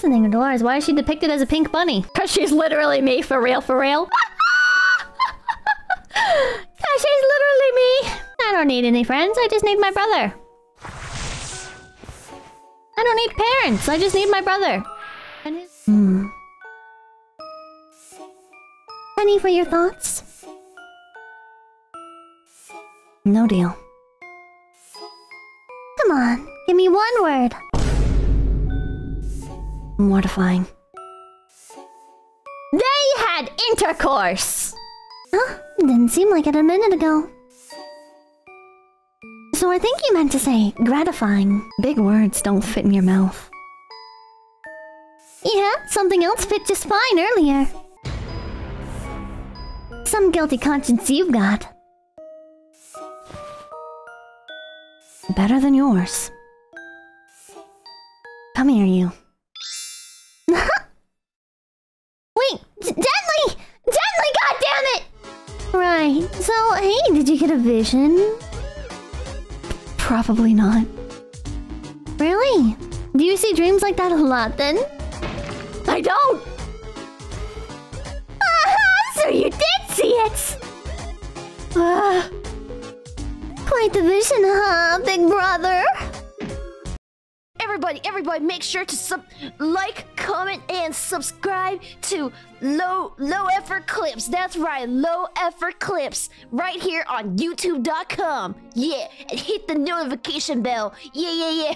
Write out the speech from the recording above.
to Dolores. Why is she depicted as a pink bunny? Cause she's literally me, for real, for real. She's literally me. I don't need any friends. I just need my brother. I don't need parents. I just need my brother. Hmm. Penny for your thoughts? No deal. Come on, give me one word. Mortifying. They had intercourse! Huh? Didn't seem like it a minute ago. So I think you meant to say gratifying. Big words don't fit in your mouth. Yeah, something else fit just fine earlier. Some guilty conscience you've got. Better than yours. Come here, you. Deadly! Deadly, goddammit! Right, so hey, did you get a vision? Probably not. Really? Do you see dreams like that a lot then? I don't! Ah, so you did see it! Ah, quite the vision, huh, big brother? Everybody, everybody, make sure to sub like, comment, and subscribe to Low Low Effort Clips. That's right, Low Effort Clips, right here on YouTube.com. Yeah, and hit the notification bell. Yeah, yeah, yeah.